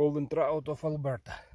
golden trout of Alberta.